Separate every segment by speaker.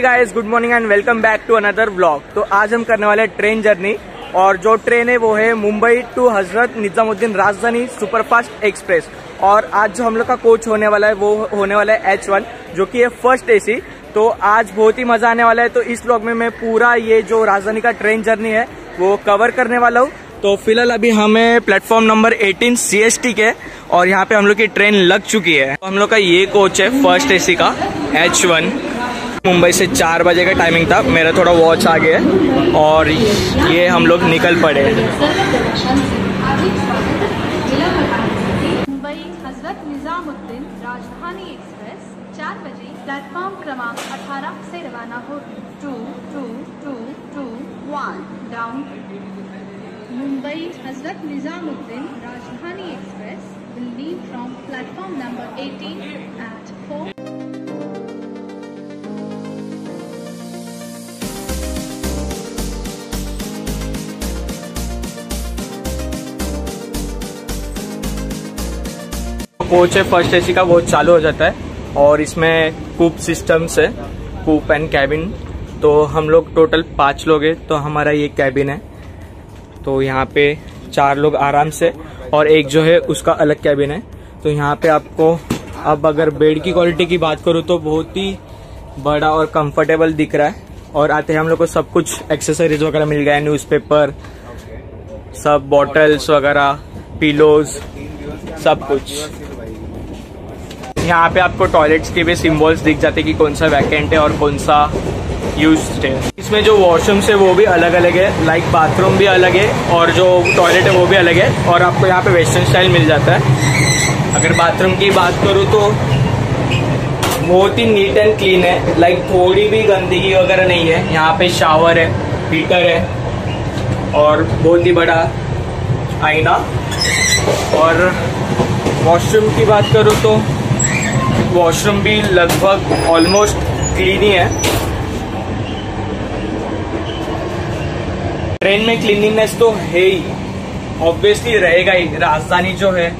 Speaker 1: Guys good morning and welcome back to another blog तो आज हम करने वाले ट्रेन जर्नी और जो ट्रेन है वो है मुंबई टू हज़रत निजामुद्दीन राजधानी सुपरफास्ट एक्सप्रेस। और आज जो हम लोग का कोच होने वाला है वो होने वाला है एच वन जो कि है फ़र्स्ट एसी तो आज बहुत ही मज़ा आने वाला है। तो इस ब्लॉग में मैं पूरा ये जो राजधानी का ट्रेन जर्नी है, वो कवर करने वाला हूँ। तो फ़िलहाल अभी हमें प्लेटफॉर्म नंबर 18 सी के और यहाँ पे हम लोग की ट्रेन लग चुकी है। तो हम लोग का ये कोच है फ़र्स्ट एसी का एच वन मुंबई से चार बजे का टाइमिंग था। मेरा थोड़ा वॉच आ गया है और ये हम लोग निकल पड़े
Speaker 2: मुंबई हज़रत निजामुद्दीन राजधानी एक्सप्रेस, चार बजे प्लेटफॉर्म क्रमांक 18 से रवाना होगी two two two two one down Mumbai Hazrat Nizamuddin Rajdhani express will leave from platform number 18 at 4
Speaker 1: coach है फ़र्स्ट एसी का, वो चालू हो जाता है। और इसमें कूप सिस्टम्स है कूप एंड कैबिन तो हम लोग टोटल पाँच लोग हैं तो हमारा ये कैबिन है। तो यहाँ पे चार लोग आराम से, और एक जो है, उसका अलग कैबिन है। तो यहाँ पे आपको, अब अगर बेड की क्वालिटी की बात करूँ तो बहुत ही बड़ा और कंफर्टेबल दिख रहा है। और आते हैं हम लोग को सब कुछ एक्सेसरीज वगैरह मिल गया है न्यूज़पेपर सब बॉटल्स वगैरह पिलोज सब कुछ। यहाँ पे आपको टॉयलेट्स के भी सिंबल्स दिख जाते हैं कि कौन सा वैकेंट है और कौन सा यूज़ है। इसमें जो वॉशरूम्स है, वो भी अलग अलग है। लाइक बाथरूम भी अलग है और जो टॉयलेट है, वो भी अलग है। और आपको यहाँ पे वेस्टर्न स्टाइल मिल जाता है। अगर बाथरूम की बात करूँ तो बहुत ही नीट एंड क्लीन है। लाइक थोड़ी भी गंदगी वगैरह नहीं है। यहाँ पे शावर है हीटर है और बहुत ही बड़ा आईना। और वॉशरूम की बात करूँ तो वॉशरूम भी लगभग ऑलमोस्ट क्लीन ही है। ट्रेन में क्लीनिंगनेस तो है ही। ऑब्वियसली रहेगा ही। राजधानी जो है,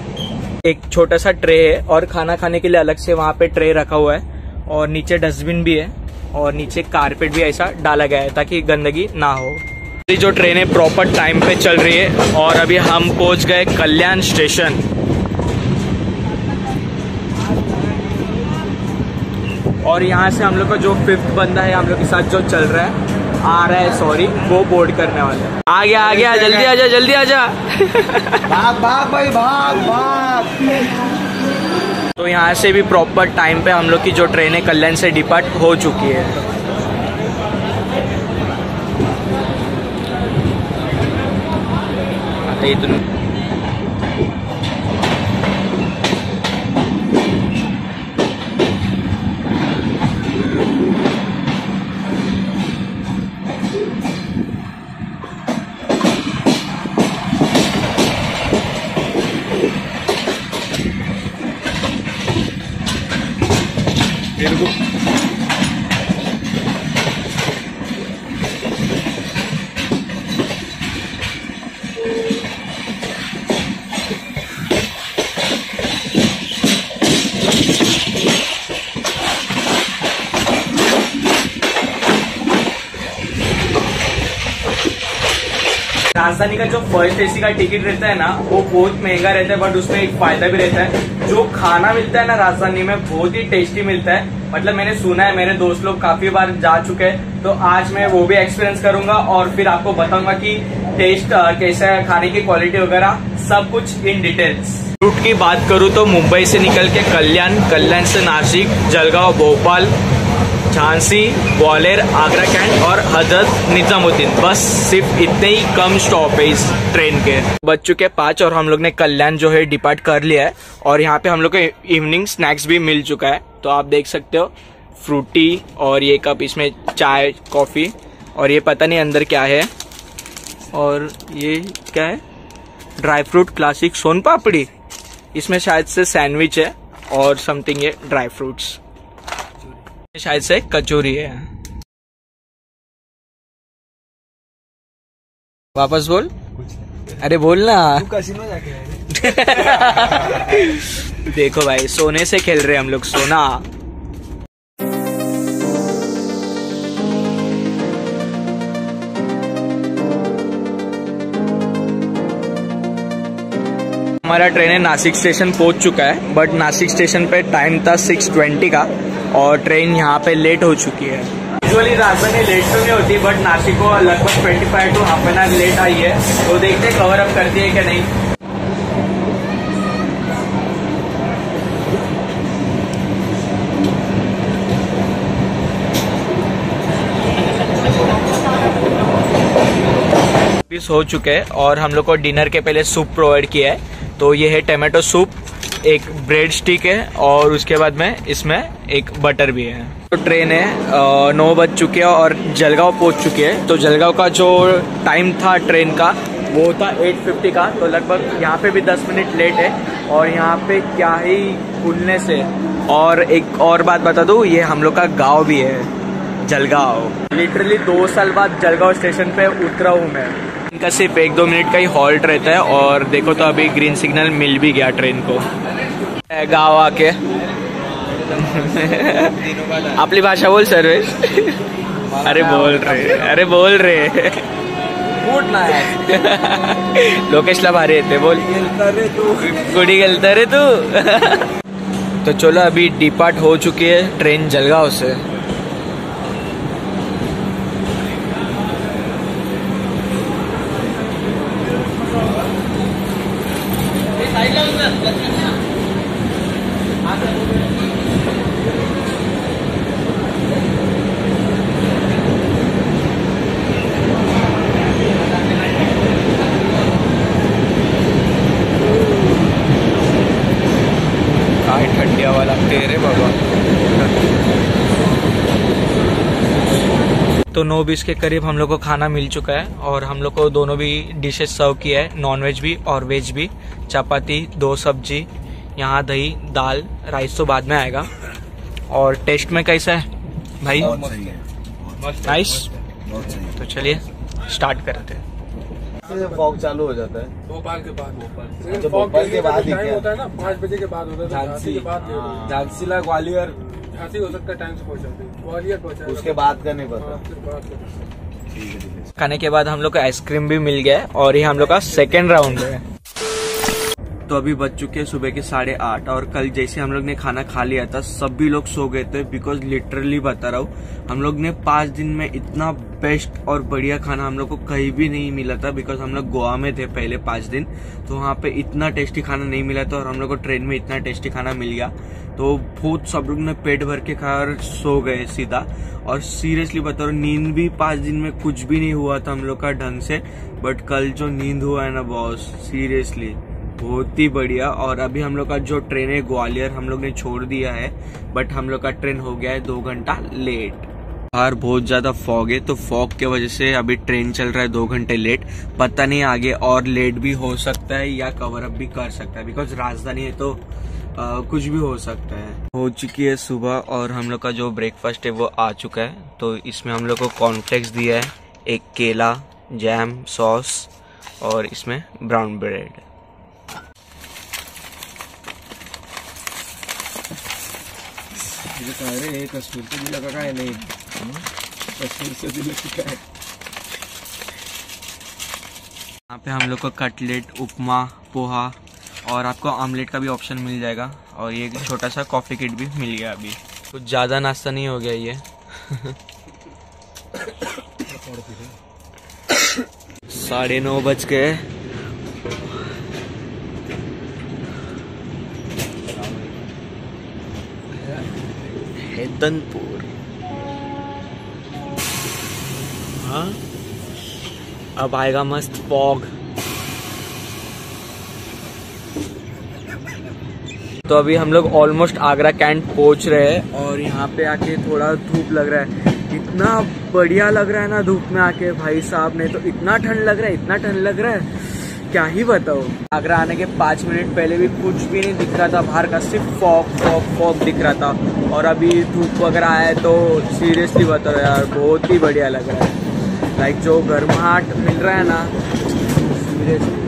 Speaker 1: एक छोटा सा ट्रे है और खाना खाने के लिए अलग से वहाँ पे ट्रे रखा हुआ है और नीचे डस्टबिन भी है और नीचे कारपेट भी ऐसा डाला गया है ताकि गंदगी ना हो। जो ट्रेन है प्रॉपर टाइम पे चल रही है और अभी हम पहुँच गए कल्याण स्टेशन और यहाँ से हम लोग का जो फिफ्थ बंदा है हम लोग के साथ जो चल रहा है आ रहा है सॉरी वो बोर्ड करने वाला है। आ गया आ गया जल्दी आजा जल्दी आजा।
Speaker 3: भाग भाग भाई भाग भाग।
Speaker 1: तो यहाँ से भी प्रॉपर टाइम पे हम लोग की जो ट्रेन है कल्याण से डिपार्ट हो चुकी है। आता इथून राजधानी का जो फ़र्स्ट एसी का टिकट रहता है ना, वो बहुत महँगा रहता है बट उसमें एक फ़ायदा भी रहता है। जो खाना मिलता है ना राजधानी में, बहुत ही टेस्टी मिलता है। मतलब मैंने सुना है, मेरे दोस्त लोग काफ़ी बार जा चुके हैं तो आज मैं वो भी एक्सपीरियंस करूँगा और फिर आपको बताऊँगा कि टेस्ट कैसा है, खाने की क्वालिटी वगैरह, सब कुछ इन डिटेल्स रूट की बात करूँ तो मुंबई से निकल के कल्याण कल्याण से नासिक, जलगांव, भोपाल झांसी, ग्वालियर, आगरा कैंट और हज़रत निजामुद्दीन। बस सिर्फ़ इतने ही कम स्टॉप है इस ट्रेन के। बज चुके पाँच और हम लोग ने कल्याण जो है डिपार्ट कर लिया है और यहाँ पे हम लोग को इवनिंग स्नैक्स भी मिल चुका है। तो आप देख सकते हो फ्रूटी और ये कप इसमें चाय कॉफ़ी और ये पता नहीं अंदर क्या है। और ये क्या है? Dry fruit classic soan papdi. इसमें शायद से सैंडविच है और समथिंग ये ड्राई फ्रूट्स शायद से कचोरी है। वापस बोल। अरे बोल ना। देखो भाई सोने से खेल रहे हम लोग सोना। हमारा ट्रेन है नासिक स्टेशन पहुँच चुका है बट नासिक स्टेशन पे टाइम था 6:20 का। और ट्रेन यहाँ पे लेट हो चुकी है। यूजुअली राजधानी लेट तो नहीं होती बट नासिक को लगभग 25 to half an hour late आई है। तो देखते हैं कवर अप करती है क्या नहीं। हो चुके हैं और हम लोग को डिनर के पहले सूप प्रोवाइड किया है। तो ये है टमाटो सूप एक ब्रेड स्टिक है और उसके बाद में इसमें एक बटर भी है। तो ट्रेन है नौ बज चुके हैं और जलगांव पहुँच चुके हैं। तो जलगांव का जो टाइम था ट्रेन का, वो था 8:50 का। तो लगभग यहाँ पे भी 10 मिनट लेट है और यहाँ पे क्या ही खुलने से। और एक और बात बता दूँ, ये हम लोग का गाँव भी है, जलगांव। लिटरली दो साल बाद जलगांव स्टेशन पे उतरा हूँ मैं। इनका सिर्फ़ एक दो मिनट का ही हॉल्ट रहता है और देखो तो अभी ग्रीन सिग्नल मिल भी गया ट्रेन को। गाँव आके। आपली भाषा बोल सर्वेश? अरे बोल रहे अरे बोल रहे लोकेशला भारी येते बोल। कुठे गेलता रे तू। तो चलो अभी डिपार्ट हो चुकी है ट्रेन जलगांव से काय थंडी हवा लागते रे बाबा। तो नौ बीस के करीब हम लोग को खाना मिल चुका है और हम लोग को दोनों भी डिशेस सर्व किया है नॉन वेज भी और वेज भी। चपाती दो सब्ज़ी यहाँ दही दाल राइस तो बाद में आएगा। और टेस्ट में कैसा है? भाई?
Speaker 3: बहुत सही है।
Speaker 1: नाइस तो चलिए स्टार्ट करते हैं।
Speaker 3: फॉग चालू हो जाता है।
Speaker 4: भोपाल के बाद भोपाल
Speaker 3: भोपाल के बाद ही
Speaker 4: टाइम होता है ना पाँच बजे के बाद होता है तो झांसी। के बाद
Speaker 3: हाँ, झांसीला ग्वालियर।
Speaker 4: झांसी हो सकता है टाइम से पहुंचाते ग्वालियर पहुँचा
Speaker 3: उसके बाद का नहीं पता। है है।
Speaker 1: खाने के बाद हम लोग को आइसक्रीम भी मिल गया और ये हम लोग का सेकेंड राउंड है। तो अभी बज चुके हैं सुबह के साढ़े आठ, और कल जैसे हम लोग ने खाना खा लिया था, सभी लोग सो गए थे बिकॉज़ लिटरली बता रहा हूँ, हम लोग ने पाँच दिन में इतना बेस्ट और बढ़िया खाना हम लोग को कहीं भी नहीं मिला था बिकॉज़ हम लोग गोवा में थे पहले पाँच दिन तो वहाँ पे इतना टेस्टी खाना नहीं मिला था, और हम लोग को ट्रेन में इतना टेस्टी खाना मिल गया तो बहुत सब लोग ने पेट भर के खाया और सो गए सीधा, और सीरियसली बता रहा हूँ, नींद भी पाँच दिन में कुछ भी नहीं हुआ था हम लोग का ढंग से बट कल जो नींद हुआ है ना बॉस सीरियसली बहुत ही बढ़िया। और अभी हम लोग का जो ट्रेन है ग्वालियर हम लोग ने छोड़ दिया है बट हम लोग का ट्रेन हो गया है दो घंटा लेट बाहर बहुत ज़्यादा फॉग है तो फॉग के वजह से अभी ट्रेन चल रहा है दो घंटे लेट पता नहीं आगे और लेट भी हो सकता है या कवर अप भी कर सकता है बिकॉज़ राजधानी है तो आ, कुछ भी हो सकता है। हो चुकी है सुबह और हम लोग का जो ब्रेकफास्ट है वो आ चुका है तो इसमें हम लोग को कॉर्नफ्लेक्स दिया है एक केला जैम सॉस और इसमें ब्राउन ब्रेड
Speaker 3: तुझे काय रे कस्तुरचं दिलं का काय नाही। कस्तुरचं दिलं की काय
Speaker 1: यहाँ पे हम लोग को कटलेट, उपमा, पोहा और आपको आमलेट का भी ऑप्शन मिल जाएगा और ये छोटा सा कॉफ़ी किट भी मिल गया अभी। कुछ ज़्यादा नाश्ता नहीं हो गया ये। साढ़े नौ बज गए। हैदनपुर हाँ? अब आएगा मस्त फॉग। तो अभी हम लोग ऑलमोस्ट आगरा कैंट पहुँच रहे हैं और यहाँ पे आके थोड़ा धूप लग रहा है। इतना बढ़िया लग रहा है ना धूप में आके भाई साहब ने तो इतना ठंड लग रहा है, इतना ठंड लग रहा है। क्या ही बताओ आगरा आने के पाँच मिनट पहले भी कुछ भी नहीं दिख रहा था, बाहर का सिर्फ़ फॉक फॉक फॉक दिख रहा था। और अभी धूप वगैरह आया तो सीरियसली बताओ यार, बहुत ही बढ़िया लग रहा है। लाइक जो गर्माहट मिल रहा है ना सीरियसली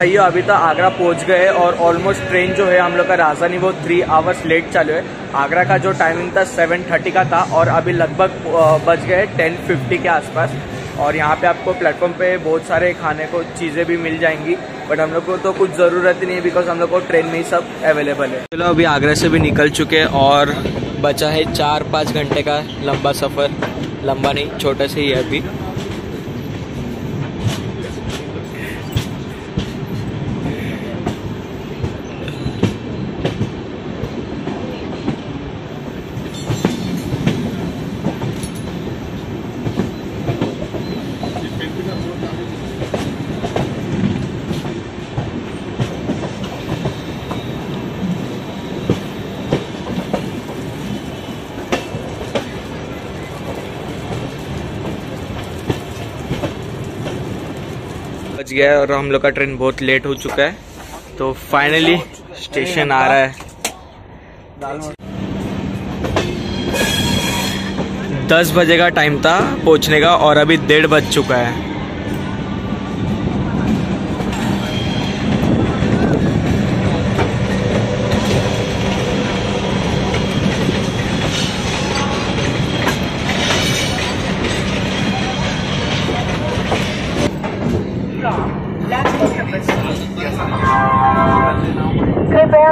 Speaker 1: भैया अभी तक आगरा पहुँच गए और ऑलमोस्ट ट्रेन जो है हम लोग का राजधानी, वो थ्री आवर्स लेट चालू है। आगरा का जो टाइमिंग था सेवन थर्टी का था और अभी लगभग बज गए टेन फिफ्टी के आसपास। और यहाँ पे आपको प्लेटफॉर्म पे बहुत सारे खाने को, चीज़ें भी मिल जाएँगी। बट हम लोग को तो कुछ ज़रूरत ही नहीं है बिकॉज़ हम लोग को ट्रेन में ही सब अवेलेबल है। चलो, अभी आगरा से भी निकल चुके हैं और बचा है चार पाँच घंटे का लंबा सफ़र। लंबा नहीं, छोटा से ही है अभी। बच गया है और हम लोग का ट्रेन बहुत लेट हो चुका है। तो फाइनली स्टेशन आ रहा है। दस बजे का टाइम था पहुँचने का और अभी डेढ़ बज चुका है।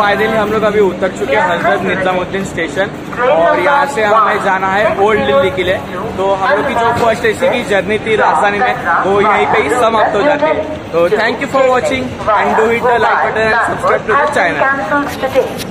Speaker 1: फाइनली हम लोग अभी उतर चुके हैं हज़रत निजामुद्दीन स्टेशन और यहाँ से हमें जाना है ओल्ड दिल्ली के लिए तो हम लोग की जो फ़र्स्ट एसी की जर्नी थी राजधानी में, वो यहीं पे ही समाप्त हो जाती है तो thank you for watching and do hit the like button and subscribe to the channel.